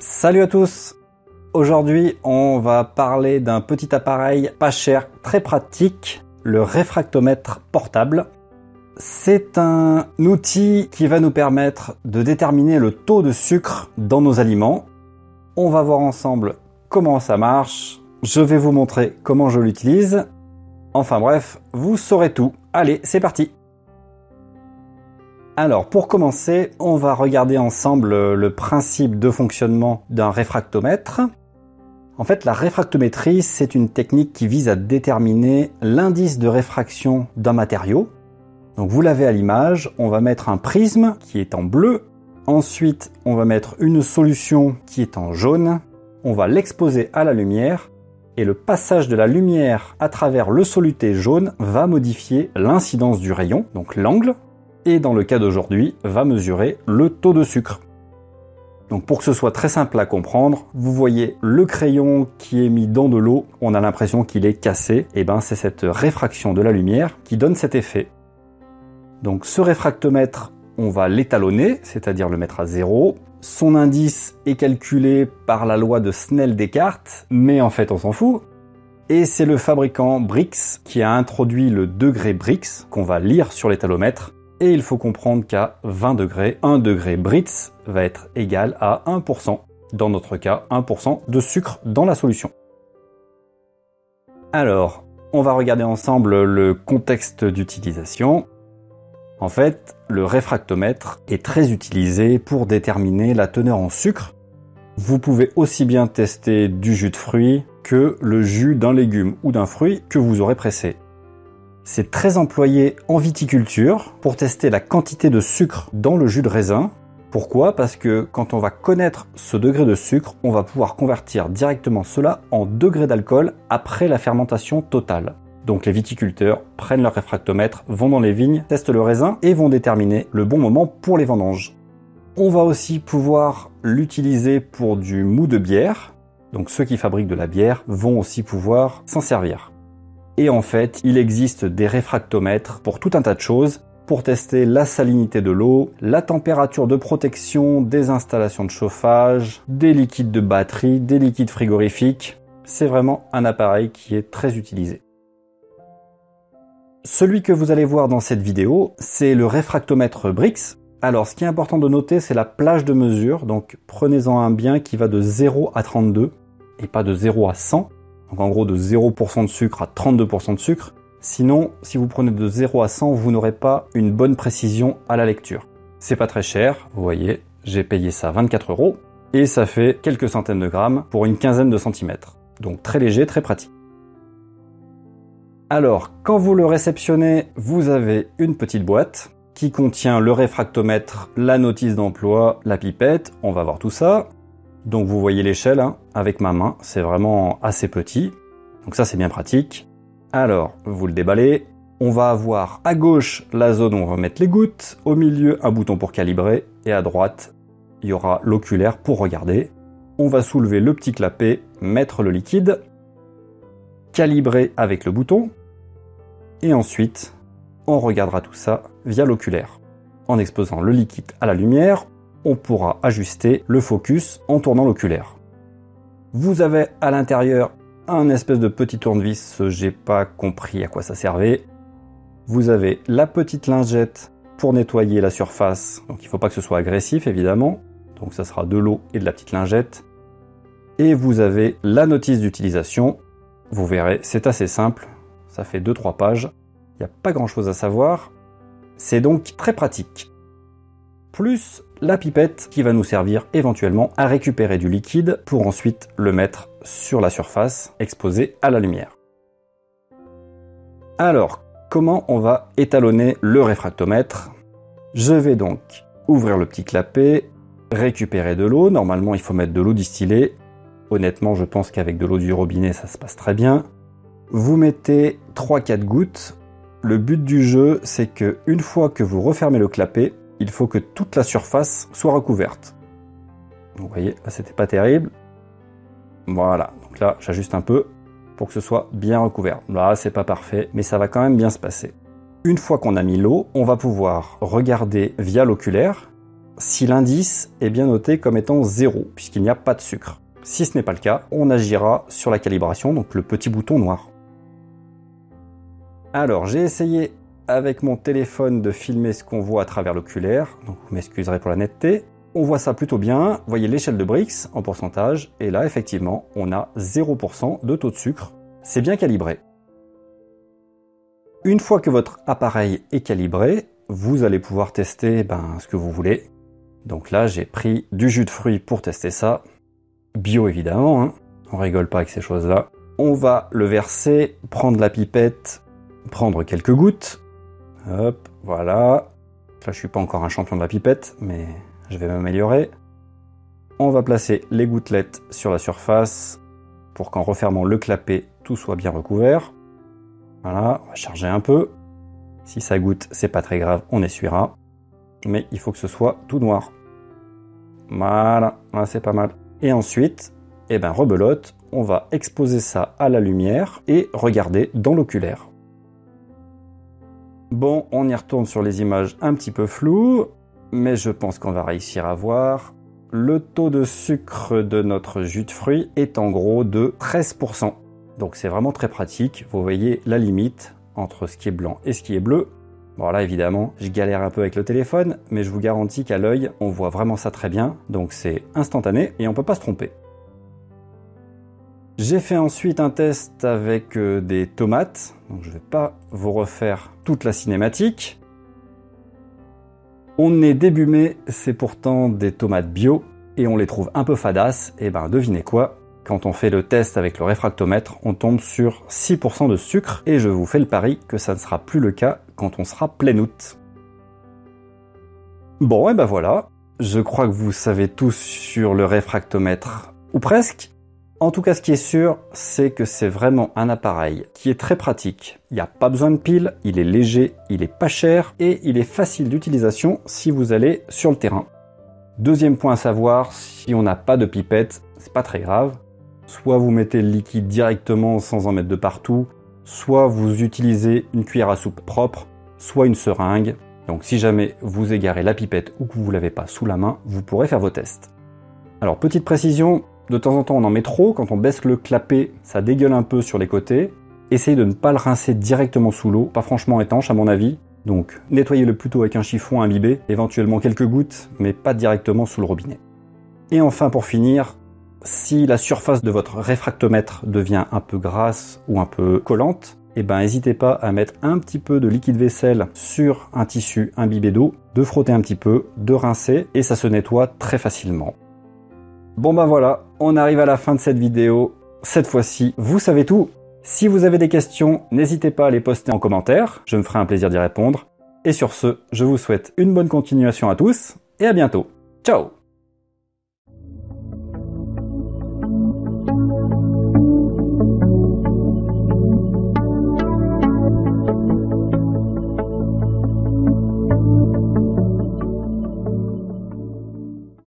Salut à tous Aujourd'hui, on va parler d'un petit appareil pas cher, très pratique, le réfractomètre portable. C'est un outil qui va nous permettre de déterminer le taux de sucre dans nos aliments. On va voir ensemble comment ça marche. Je vais vous montrer comment je l'utilise. Enfin bref, vous saurez tout. Allez, c'est parti alors pour commencer, on va regarder ensemble le principe de fonctionnement d'un réfractomètre. En fait, la réfractométrie, c'est une technique qui vise à déterminer l'indice de réfraction d'un matériau. Donc vous l'avez à l'image, on va mettre un prisme qui est en bleu. Ensuite, on va mettre une solution qui est en jaune. On va l'exposer à la lumière et le passage de la lumière à travers le soluté jaune va modifier l'incidence du rayon, donc l'angle, et dans le cas d'aujourd'hui, va mesurer le taux de sucre. Donc pour que ce soit très simple à comprendre, vous voyez le crayon qui est mis dans de l'eau, on a l'impression qu'il est cassé, et ben c'est cette réfraction de la lumière qui donne cet effet. Donc ce réfractomètre, on va l'étalonner, c'est-à-dire le mettre à zéro. Son indice est calculé par la loi de Snell-Descartes, mais en fait on s'en fout. Et c'est le fabricant Brix qui a introduit le degré Brix qu'on va lire sur l'étalomètre et il faut comprendre qu'à 20 degrés, 1 degré Brix va être égal à 1%, dans notre cas 1% de sucre dans la solution. Alors, on va regarder ensemble le contexte d'utilisation. En fait, le réfractomètre est très utilisé pour déterminer la teneur en sucre. Vous pouvez aussi bien tester du jus de fruits que le jus d'un légume ou d'un fruit que vous aurez pressé. C'est très employé en viticulture pour tester la quantité de sucre dans le jus de raisin. Pourquoi? Parce que quand on va connaître ce degré de sucre, on va pouvoir convertir directement cela en degré d'alcool après la fermentation totale. Donc les viticulteurs prennent leur réfractomètre, vont dans les vignes, testent le raisin et vont déterminer le bon moment pour les vendanges. On va aussi pouvoir l'utiliser pour du mou de bière. Donc ceux qui fabriquent de la bière vont aussi pouvoir s'en servir. Et en fait, il existe des réfractomètres pour tout un tas de choses, pour tester la salinité de l'eau, la température de protection des installations de chauffage, des liquides de batterie, des liquides frigorifiques. C'est vraiment un appareil qui est très utilisé. Celui que vous allez voir dans cette vidéo, c'est le réfractomètre Brix. Alors, ce qui est important de noter, c'est la plage de mesure. Donc, prenez-en un bien qui va de 0 à 32 et pas de 0 à 100 donc en gros de 0% de sucre à 32% de sucre. Sinon, si vous prenez de 0 à 100, vous n'aurez pas une bonne précision à la lecture. C'est pas très cher, vous voyez, j'ai payé ça 24 euros, et ça fait quelques centaines de grammes pour une quinzaine de centimètres. Donc très léger, très pratique. Alors, quand vous le réceptionnez, vous avez une petite boîte qui contient le réfractomètre, la notice d'emploi, la pipette, on va voir tout ça. Donc vous voyez l'échelle hein, avec ma main, c'est vraiment assez petit. Donc ça c'est bien pratique. Alors vous le déballez. On va avoir à gauche la zone où on va mettre les gouttes, au milieu un bouton pour calibrer et à droite il y aura l'oculaire pour regarder. On va soulever le petit clapet, mettre le liquide, calibrer avec le bouton et ensuite on regardera tout ça via l'oculaire en exposant le liquide à la lumière on pourra ajuster le focus en tournant l'oculaire. Vous avez à l'intérieur un espèce de petit tournevis, j'ai pas compris à quoi ça servait. Vous avez la petite lingette pour nettoyer la surface, donc il ne faut pas que ce soit agressif évidemment, donc ça sera de l'eau et de la petite lingette. Et vous avez la notice d'utilisation, vous verrez, c'est assez simple, ça fait 2-3 pages, il n'y a pas grand chose à savoir, c'est donc très pratique. Plus la pipette qui va nous servir éventuellement à récupérer du liquide pour ensuite le mettre sur la surface exposée à la lumière. Alors, comment on va étalonner le réfractomètre? Je vais donc ouvrir le petit clapet, récupérer de l'eau. Normalement, il faut mettre de l'eau distillée. Honnêtement, je pense qu'avec de l'eau du robinet, ça se passe très bien. Vous mettez 3-4 gouttes. Le but du jeu, c'est que une fois que vous refermez le clapet, il faut que toute la surface soit recouverte. vous voyez, là c'était pas terrible. Voilà, donc là j'ajuste un peu pour que ce soit bien recouvert. Là c'est pas parfait, mais ça va quand même bien se passer. Une fois qu'on a mis l'eau, on va pouvoir regarder via l'oculaire si l'indice est bien noté comme étant 0, puisqu'il n'y a pas de sucre. Si ce n'est pas le cas, on agira sur la calibration, donc le petit bouton noir. Alors, j'ai essayé avec mon téléphone de filmer ce qu'on voit à travers l'oculaire, donc vous m'excuserez pour la netteté. On voit ça plutôt bien, vous voyez l'échelle de Brix en pourcentage, et là effectivement on a 0% de taux de sucre, c'est bien calibré. Une fois que votre appareil est calibré, vous allez pouvoir tester ben, ce que vous voulez. Donc là j'ai pris du jus de fruits pour tester ça, bio évidemment, hein. on rigole pas avec ces choses là. On va le verser, prendre la pipette prendre quelques gouttes. Hop, voilà. Là, je suis pas encore un champion de la pipette, mais je vais m'améliorer. On va placer les gouttelettes sur la surface pour qu'en refermant le clapet, tout soit bien recouvert. Voilà, on va charger un peu. Si ça goûte, c'est pas très grave, on essuiera. Mais il faut que ce soit tout noir. Voilà, c'est pas mal. Et ensuite, eh ben rebelote, on va exposer ça à la lumière et regarder dans l'oculaire. Bon, on y retourne sur les images un petit peu floues, mais je pense qu'on va réussir à voir. Le taux de sucre de notre jus de fruits est en gros de 13%. Donc c'est vraiment très pratique. Vous voyez la limite entre ce qui est blanc et ce qui est bleu. Bon là évidemment, je galère un peu avec le téléphone, mais je vous garantis qu'à l'œil, on voit vraiment ça très bien. Donc c'est instantané et on peut pas se tromper. J'ai fait ensuite un test avec euh, des tomates, donc je ne vais pas vous refaire toute la cinématique. On est début mai, c'est pourtant des tomates bio, et on les trouve un peu fadasses, et ben devinez quoi? Quand on fait le test avec le réfractomètre, on tombe sur 6% de sucre et je vous fais le pari que ça ne sera plus le cas quand on sera plein août. Bon, et ben voilà, je crois que vous savez tous sur le réfractomètre, ou presque. En tout cas, ce qui est sûr, c'est que c'est vraiment un appareil qui est très pratique. Il n'y a pas besoin de pile, il est léger, il est pas cher et il est facile d'utilisation si vous allez sur le terrain. Deuxième point à savoir, si on n'a pas de pipette, c'est pas très grave. Soit vous mettez le liquide directement sans en mettre de partout, soit vous utilisez une cuillère à soupe propre, soit une seringue. Donc si jamais vous égarez la pipette ou que vous ne l'avez pas sous la main, vous pourrez faire vos tests. Alors petite précision, de temps en temps, on en met trop. Quand on baisse le clapet, ça dégueule un peu sur les côtés. Essayez de ne pas le rincer directement sous l'eau, pas franchement étanche à mon avis. Donc nettoyez-le plutôt avec un chiffon imbibé, éventuellement quelques gouttes, mais pas directement sous le robinet. Et enfin pour finir, si la surface de votre réfractomètre devient un peu grasse ou un peu collante, eh ben n'hésitez pas à mettre un petit peu de liquide vaisselle sur un tissu imbibé d'eau, de frotter un petit peu, de rincer et ça se nettoie très facilement. Bon ben voilà, on arrive à la fin de cette vidéo. Cette fois-ci, vous savez tout. Si vous avez des questions, n'hésitez pas à les poster en commentaire, je me ferai un plaisir d'y répondre. Et sur ce, je vous souhaite une bonne continuation à tous et à bientôt. Ciao